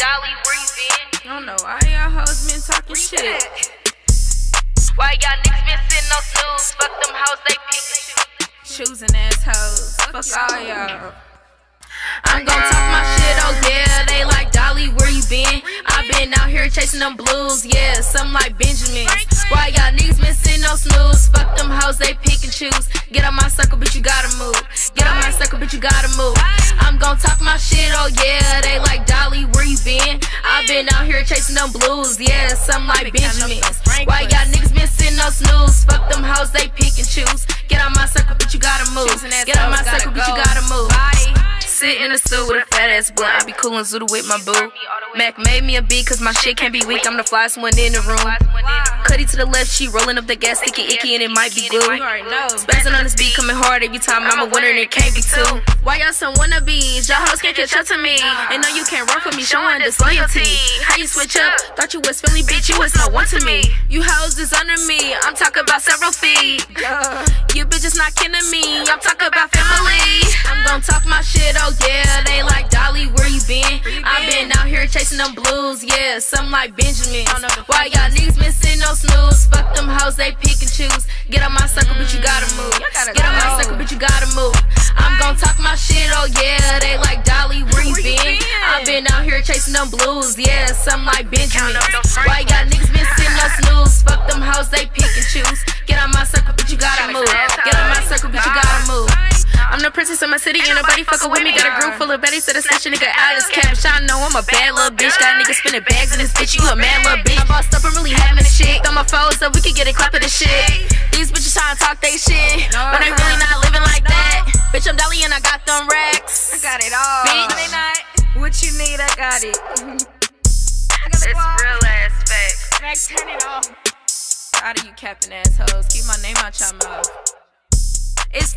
Dolly, where you been? I don't know why y'all hoes been talking shit. Why y'all niggas been sitting on snooze? Fuck them hoes, they pick and choose. Choosing assholes. Fuck all y'all. I'm gon' talk my shit, oh yeah. They like Dolly, where you been? i been out here chasing them blues, yeah. Some like Benjamins. Why y'all niggas been sitting on snooze? Fuck them hoes, they pick and choose. Get on my circle, but you gotta move. Get on my circle, but you gotta move. I'm gon' talk my shit, been out here chasing them blues, yeah. Some like Benjamins. Why y'all niggas been sitting on snooze? Fuck them hoes, they pick and choose. Get on my circle, but you gotta move. Get on my circle, but you gotta move. Sit in the stool with a fat ass blunt. I be coolin' Zuda with my boo. Mac made me a beat cause my shit can't be weak. I'm the flyest one in the room. Cuddy to the left, she rolling up the gas, sticky icky, and it might be glue. Spazzing on this beat, coming hard every time I'm a winner, and it can't be two. Why y'all some wannabes? Y'all hoes can't catch up to me. And know you can't run for me, showing disloyalty. How you switch up? Thought you was Philly, bitch, you was no one to me. You hoes is under me, I'm talking about several feet. You bitches not kin to me, I'm talking about family. I'm gon' talk my shit, oh yeah. They like Dolly, where you been? i been out here chasing them blues, yeah. Some like Benjamin. Why y'all niggas been sitting on Fuck them hoes, they pick and choose. Get on my circle, but you gotta move. Get on my circle, but you gotta move. I'm gon' talk my shit, oh yeah. They like Dolly, where you been? i been out here chasing them blues, yeah. Some like Benjamin. Why y'all niggas been sitting on snooze? Fuck them hoes, they pick and choose. Get on my circle, but you gotta move. Get on my circle, but you gotta move. I'm the princess of my city, ain't nobody fuckin' with me. Got a group full of baddies, so the snitch nigga out is cabbage. I know I'm a bad little bitch. Got niggas spinning bags in this bitch. You a mad little bitch. I bossed up, I'm really having so we can get a clap of the shit. These bitches tryna talk they shit, but they really not living like that. Bitch, I'm Dolly and I got them racks. I got it all. Bitch. They not. What you need, I got it. I got It's real ass facts. Turn it off. Tired of you capping assholes. Keep my name out your mouth. It's